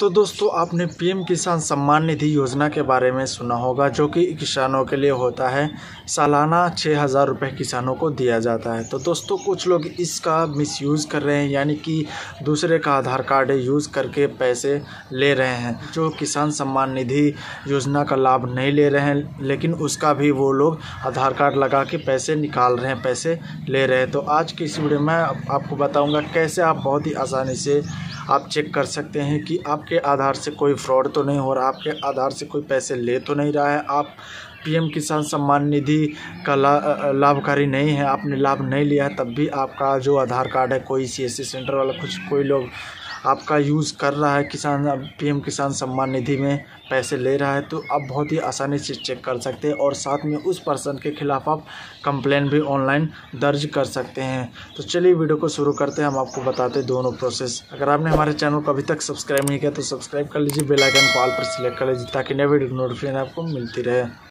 तो दोस्तों, आपने पीएम किसान सम्मान निधि योजना के बारे में सुना होगा, जो कि किसानों के लिए होता है। सालाना छः हज़ार रुपये किसानों को दिया जाता है। तो दोस्तों, कुछ लोग इसका मिसयूज़ कर रहे हैं, यानी कि दूसरे का आधार कार्ड यूज़ करके पैसे ले रहे हैं। जो किसान सम्मान निधि योजना का लाभ नहीं ले रहे हैं, लेकिन उसका भी वो लोग आधार कार्ड लगा के पैसे निकाल रहे हैं, पैसे ले रहे हैं। तो आज की इस वीडियो में आपको बताऊँगा कैसे आप बहुत ही आसानी से आप चेक कर सकते हैं कि आपके आधार से कोई फ्रॉड तो नहीं हो रहा आपके आधार से कोई पैसे ले तो नहीं रहा है। आप पीएम किसान सम्मान निधि का ला, लाभकारी नहीं है आपने लाभ नहीं लिया है तब भी आपका जो आधार कार्ड है कोई सीएससी सेंटर वाला कुछ कोई लोग आपका यूज़ कर रहा है किसान, अब पीएम किसान सम्मान निधि में पैसे ले रहा है तो आप बहुत ही आसानी से चेक कर सकते हैं और साथ में उस पर्सन के ख़िलाफ़ आप कंप्लेन भी ऑनलाइन दर्ज कर सकते हैं। तो चलिए वीडियो को शुरू करते हैं, हम आपको बताते हैं दोनों प्रोसेस। अगर आपने हमारे चैनल को अभी तक सब्सक्राइब नहीं किया तो सब्सक्राइब कर लीजिए बेलाइकन को ऑल पर सिलेक्ट कर लीजिए, ताकि नए वीडियो नोटिफिकेशन आपको मिलती रहे।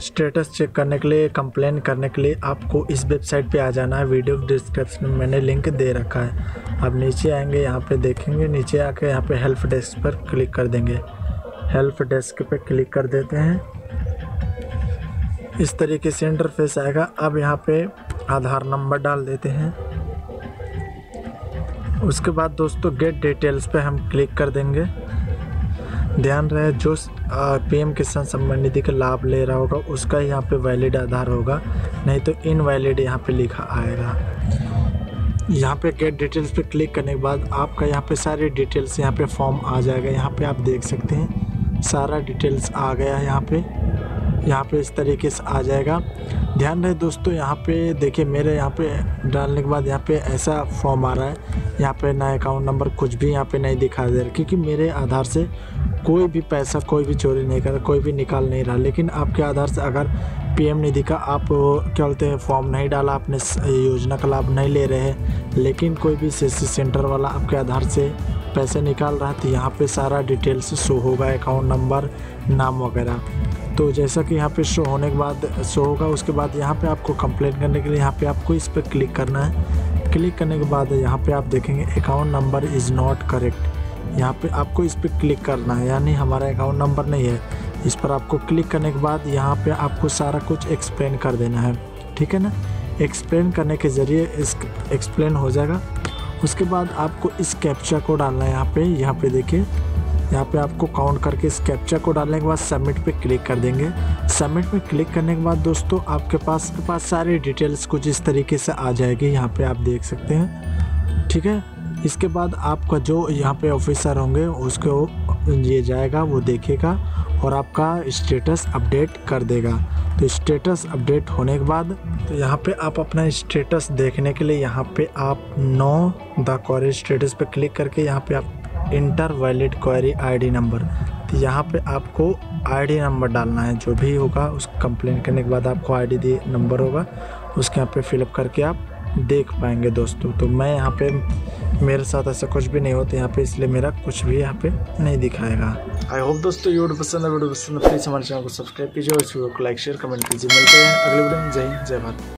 स्टेटस चेक करने के लिए, कंप्लेन करने के लिए आपको इस वेबसाइट पे आ जाना है। वीडियो डिस्क्रिप्शन में मैंने लिंक दे रखा है। आप नीचे आएँगे, यहाँ पे देखेंगे, नीचे आके यहाँ पे हेल्प डेस्क पर क्लिक कर देंगे। हेल्प डेस्क पे क्लिक कर देते हैं। इस तरीके से इंटरफेस आएगा। अब यहाँ पे आधार नंबर डाल देते हैं। उसके बाद दोस्तों गेट डिटेल्स पे हम क्लिक कर देंगे। ध्यान रहे जो पीएम किसान सम्मान निधि का लाभ ले रहा होगा उसका यहाँ पे वैलिड आधार होगा नहीं तो इनवैलिड यहाँ पे लिखा आएगा यहाँ पे गेट डिटेल्स पे क्लिक करने के बाद आपका यहाँ पे सारे डिटेल्स यहाँ पे फॉर्म आ जाएगा यहाँ पे आप देख सकते हैं सारा डिटेल्स आ गया है यहाँ पे यहाँ पे इस तरीके से आ जाएगा ध्यान रहे दोस्तों यहाँ पे देखिए मेरे यहाँ पे डालने के बाद यहाँ पे ऐसा फॉर्म आ रहा है यहाँ पे ना अकाउंट नंबर कुछ भी यहाँ पे नहीं दिखा दे रहा क्योंकि मेरे आधार से कोई भी पैसा, कोई भी चोरी नहीं कर रहा कोई भी निकाल नहीं रहा। लेकिन आपके आधार से अगर पीएम निधि का आप क्या बोलते हैं, फॉर्म नहीं डाला, आपने योजना का लाभ नहीं ले रहे हैं, लेकिन कोई भी सी सेंटर वाला आपके आधार से पैसे निकाल रहा है तो यहाँ पे सारा डिटेल्स शो होगा, अकाउंट नंबर, नाम वगैरह। तो जैसा कि यहाँ पे शो होने के बाद, शो होगा, उसके बाद यहाँ पे आपको कंप्लेन करने के लिए यहाँ पे आपको इस पर क्लिक करना है। क्लिक करने के बाद यहाँ पे आप देखेंगे, account number is not correct. यहाँ पे आपको इस पर क्लिक करना है, यानी हमारा अकाउंट नंबर नहीं है। इस पर आपको क्लिक करने के बाद यहाँ पे आपको सारा कुछ एक्सप्लेन कर देना है। ठीक है ना? एक्सप्लेन करने के ज़रिए इस एक्सप्लेन हो जाएगा। उसके बाद आपको इस कैप्चा को डालना है यहाँ पे। यहाँ पे देखिए, यहाँ पे आपको काउंट करके इस कैप्चा को डालने के बाद सबमिट पे क्लिक कर देंगे। सबमिट पे क्लिक करने के बाद दोस्तों, आपके पास के पास सारी डिटेल्स कुछ इस तरीके से आ जाएगी। यहाँ पे आप देख सकते हैं। ठीक है? इसके बाद आपका जो यहाँ पे ऑफिसर होंगे, उसको ये जाएगा, वो देखेगा और आपका स्टेटस अपडेट कर देगा। तो स्टेटस अपडेट होने के बाद तो यहाँ पे आप अपना स्टेटस देखने के लिए यहाँ पे आप नो द क्वेरी स्टेटस पे क्लिक करके यहाँ पे आप enter valid query ID number तो यहाँ पे आपको आईडी नंबर डालना है, जो भी होगा, उस कंप्लेन करने के बाद आपको आई आईडी नंबर होगा, उसके यहाँ पे फिलअप करके आप देख पाएँगे दोस्तों। तो मैं यहाँ पे मेरे साथ ऐसा कुछ भी नहीं होता यहाँ पे, इसलिए मेरा कुछ भी यहाँ पे नहीं दिखाएगा। आई होप दोस्तों वीडियो पसंद है। वीडियो पसंद प्लीज़ हमारे चैनल को सब्सक्राइब कीजिए और इस वीडियो को लाइक शेयर कमेंट कीजिए। मिलते हैं अगले वीडियो में। जय हिंद, जय भारत।